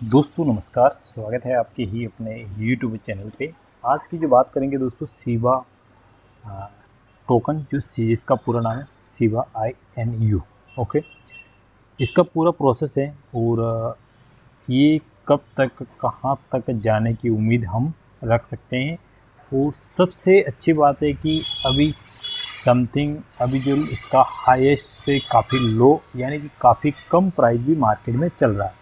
दोस्तों, नमस्कार। स्वागत है आपके ही अपने यूट्यूब चैनल पे। आज की जो बात करेंगे दोस्तों सीवा टोकन जो सी पूरा नाम है Siva I N you okay इसका पूरा प्रोसेस है और ये कब तक, कहाँ तक जाने की उम्मीद हम रख सकते हैं? और सबसे अच्छी बात है कि अभी समथिंग अभी जो इसका हाईएस्ट से काफ़ी लो यानी कि काफ़ी कम प्राइस भी मार्केट में चल रहा है।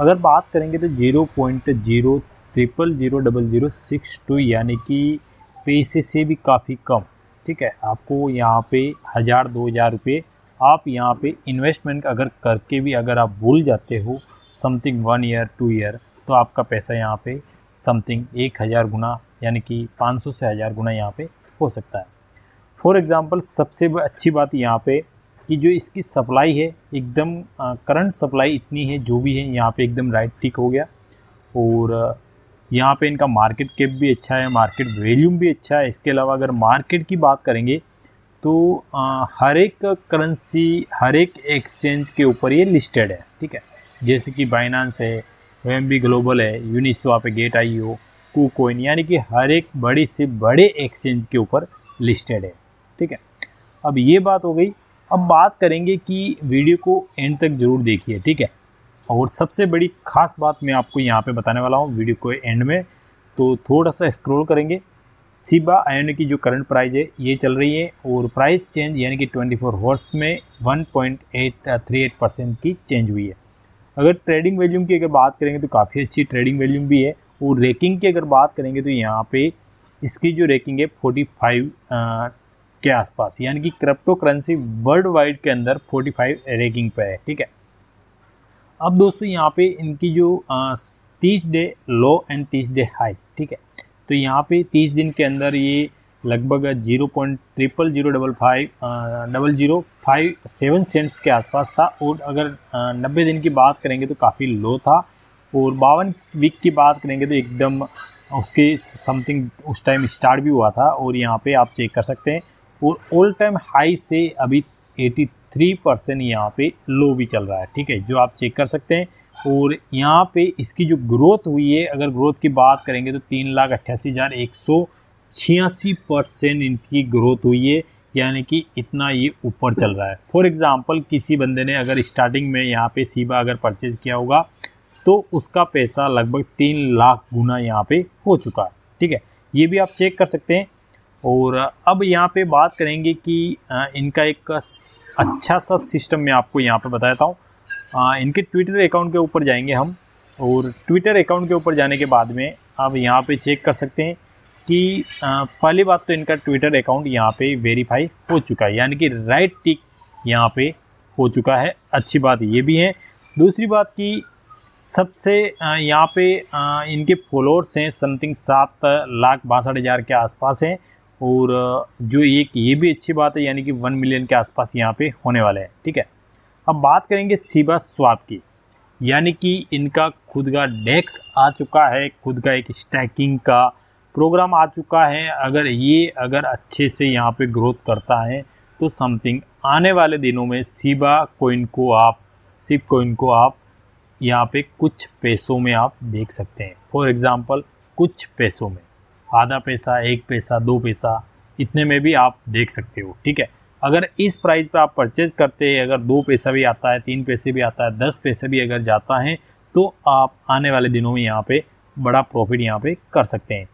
अगर बात करेंगे तो zero point zero triple zero double zero six two, यानी कि पैसे से भी काफ़ी कम, ठीक है? आपको यहाँ पे हज़ार, दो हज़ार रुपये आप यहाँ पे इन्वेस्टमेंट अगर करके भी अगर आप भूल जाते हो something one year two year तो आपका पैसा यहाँ पे समथिंग एक हज़ार गुना, यानी कि पाँच सौ से हज़ार गुना यहाँ पे हो सकता है। फॉर एग्ज़ाम्पल सबसे अच्छी बात यहाँ पे कि जो इसकी सप्लाई है, एकदम करंट सप्लाई इतनी है, जो भी है, यहाँ पे एकदम राइट ठीक हो गया। और यहाँ पे इनका मार्केट कैप भी अच्छा है मार्केट वैल्यूम भी अच्छा है। इसके अलावा अगर मार्केट की बात करेंगे तो हर एक करेंसी हर एक एक्सचेंज के ऊपर ये लिस्टेड है, ठीक है? जैसे कि बाइनांस है एम ग्लोबल है यूनिस्वाप है gate I O KuCoin यानी कि हर एक बड़े से बड़े एक्सचेंज के ऊपर लिस्टेड है, ठीक है? अब ये बात हो गई अब बात करेंगे कि वीडियो को एंड तक ज़रूर देखिए, ठीक है? और सबसे बड़ी खास बात मैं आपको यहाँ पे बताने वाला हूँ वीडियो को एंड में। तो थोड़ा सा स्क्रॉल करेंगे। सीबा आयोन की जो करंट प्राइस है, ये चल रही है और प्राइस चेंज यानी कि 24 फोर हॉर्स में 1.838 परसेंट की चेंज हुई है। अगर ट्रेडिंग वैल्यूम की अगर बात करेंगे तो काफ़ी अच्छी ट्रेडिंग वैल्यूम भी है और रेकिंग की अगर बात करेंगे तो यहाँ पे इसकी जो रेकिंग है 45 के आसपास, यानी कि क्रिप्टो करेंसी वर्ल्ड वाइड के अंदर 45 रैंकिंग पे है, ठीक है? अब दोस्तों, यहाँ पे इनकी जो तीस डे लो एंड तीस डे हाई ठीक है? तो यहाँ पे तीस दिन के अंदर ये लगभग zero point triple zero double five double zero five seven cents के आसपास था और अगर नब्बे दिन की बात करेंगे तो काफ़ी लो था और बावन वीक की बात करेंगे तो एकदम उसके समथिंग उस टाइम स्टार्ट भी हुआ था और यहाँ पे आप चेक कर सकते हैं। और ऑल टाइम हाई से अभी 83 परसेंट यहाँ पे लो भी चल रहा है, ठीक है? जो आप चेक कर सकते हैं। और यहाँ पे इसकी जो ग्रोथ हुई है, अगर ग्रोथ की बात करेंगे तो तीन लाख अट्ठासी हज़ार एक सौ छियासी परसेंट इनकी ग्रोथ हुई है, यानी कि इतना ये ऊपर चल रहा है। फॉर एग्ज़ाम्पल किसी बंदे ने अगर स्टार्टिंग में यहाँ पे सीबा अगर परचेज़ किया होगा तो उसका पैसा लगभग तीन लाख गुना यहाँ पे हो चुका है, ठीक है? ये भी आप चेक कर सकते हैं। और अब यहाँ पे बात करेंगे कि इनका एक अच्छा सा सिस्टम मैं आपको यहाँ पे बताता हूँ। इनके ट्विटर अकाउंट के ऊपर जाएँगे हम और ट्विटर अकाउंट के ऊपर जाने के बाद में आप यहाँ पे चेक कर सकते हैं कि पहली बात तो इनका ट्विटर अकाउंट यहाँ पे वेरीफाई हो चुका है, यानी कि राइट टिक यहाँ पे हो चुका है। अच्छी बात ये भी है। दूसरी बात कि सबसे यहाँ पे इनके फॉलोअर्स हैं समथिंग सात लाख बासठ हज़ार के आसपास हैं। और जो एक ये भी अच्छी बात है, यानी कि वन मिलियन के आसपास यहाँ पे होने वाले हैं, ठीक है? अब बात करेंगे सीबा स्वाप की, यानी कि इनका खुद का डेक्स आ चुका है, खुद का एक स्टैकिंग का प्रोग्राम आ चुका है। अगर ये अगर अच्छे से यहाँ पे ग्रोथ करता है तो समथिंग आने वाले दिनों में सीबा कोइन को आप सिप कोइन को आप यहाँ पे कुछ पैसों में आप देख सकते हैं। फॉर एग्ज़ाम्पल कुछ पैसों में। आधा पैसा, एक पैसा, दो पैसा, इतने में भी आप देख सकते हो, ठीक है? अगर इस प्राइस पे आप परचेज करते हैं, अगर दो पैसा भी आता है, तीन पैसे भी आता है, दस पैसे भी अगर जाता है तो आप आने वाले दिनों में यहाँ पे बड़ा प्रॉफिट यहाँ पे कर सकते हैं।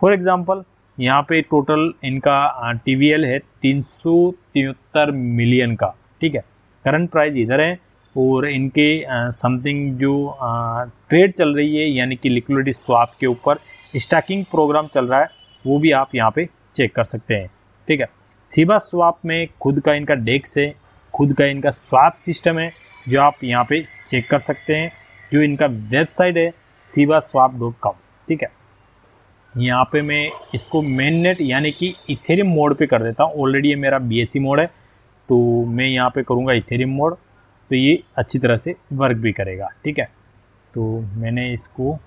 फॉर एग्ज़ाम्पल यहाँ पे टोटल इनका टीवीएल है तीन सौ तिहत्तर मिलियन का, ठीक है? करंट प्राइस इधर है और इनके समथिंग जो ट्रेड चल रही है, यानी कि लिक्विडिटी स्वाप के ऊपर स्टैकिंग प्रोग्राम चल रहा है, वो भी आप यहाँ पे चेक कर सकते हैं। ठीक है? सीबा स्वाप में खुद का इनका डेक्स है, खुद का इनका स्वाप सिस्टम है, जो आप यहाँ पे चेक कर सकते हैं। जो इनका वेबसाइट है सीबा स्वाप डॉट कॉम ठीक है? यहाँ पे मैं इसको मेन नेट यानी कि इथेरियम मोड पे कर देता हूँ। ऑलरेडी ये मेरा बीएससी मोड है तो मैं यहाँ पे करूँगा इथेरियम मोड तो ये अच्छी तरह से वर्क भी करेगा, ठीक है? तो मैंने इसको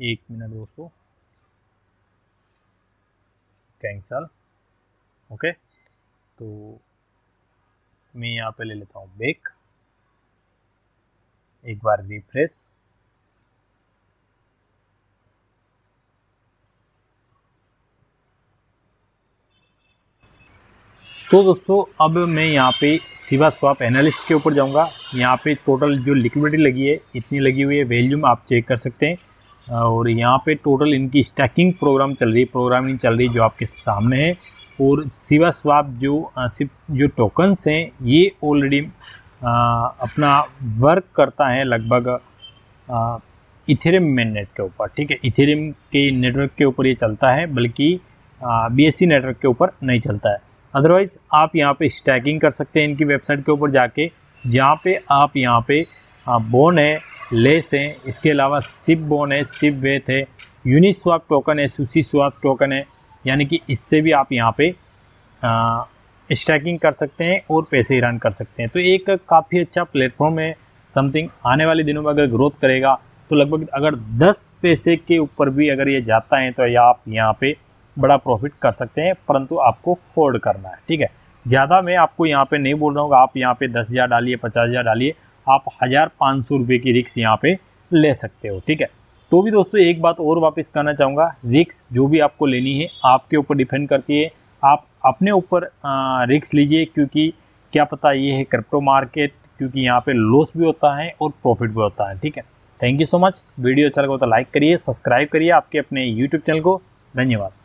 एक मिनट दोस्तों कैंसल ओके तो मैं यहाँ पे ले लेता हूँ बेक एक बार रिफ्रेश तो दोस्तों, अब मैं यहाँ पे सिवा स्वाप एनालिस्ट के ऊपर जाऊँगा। यहाँ पे टोटल जो लिक्विडिटी लगी है, इतनी लगी हुई है वैल्यूम आप चेक कर सकते हैं। और यहाँ पे टोटल इनकी स्टैकिंग प्रोग्राम चल रही है प्रोग्रामिंग चल रही है जो आपके सामने है। और सिवा स्वाप जो सिर्फ़ जो टोकन्स हैं, ये ऑलरेडी अपना वर्क करता है लगभग इथेरियम मेन नेट के ऊपर, ठीक है? इथेरियम के नेटवर्क के ऊपर ये चलता है, बल्कि बी नेटवर्क के ऊपर नहीं चलता है। अदरवाइज़ आप यहाँ पे स्टैकिंग कर सकते हैं इनकी वेबसाइट के ऊपर जाके। जहाँ पे आप यहाँ पे बोन है लेस है, इसके अलावा सिप बोन है सिप वेथ है यूनिस्वाप टोकन है सुसी स्वाप टोकन है। यानी कि इससे भी आप यहाँ पे स्टैकिंग कर सकते हैं और पैसे रन कर सकते हैं। तो एक काफ़ी अच्छा प्लेटफॉर्म है। समथिंग आने वाले दिनों में अगर ग्रोथ करेगा तो लगभग अगर 10 पैसे के ऊपर भी अगर ये जाता है तो आप यहाँ पे बड़ा प्रॉफिट कर सकते हैं, परंतु आपको होल्ड करना है, ठीक है? ज़्यादा मैं आपको यहाँ पे नहीं बोल रहा हूँ आप यहाँ पे दस हज़ार डालिए, पचास हज़ार डालिए, आप हज़ार पाँच सौ रुपये की रिक्स यहाँ पे ले सकते हो, ठीक है? तो भी दोस्तों, एक बात और वापस करना चाहूँगा रिक्स जो भी आपको लेनी है, आपके ऊपर डिपेंड करती है, आप अपने ऊपर रिक्स लीजिए, क्योंकि क्या पता ये है क्रिप्टो मार्केट क्योंकि यहाँ पे लॉस भी होता है और प्रॉफिट भी होता है, ठीक है? Thank you so much video अच्छा लगा तो लाइक करिए सब्सक्राइब करिए, आपके अपने यूट्यूब चैनल को। धन्यवाद।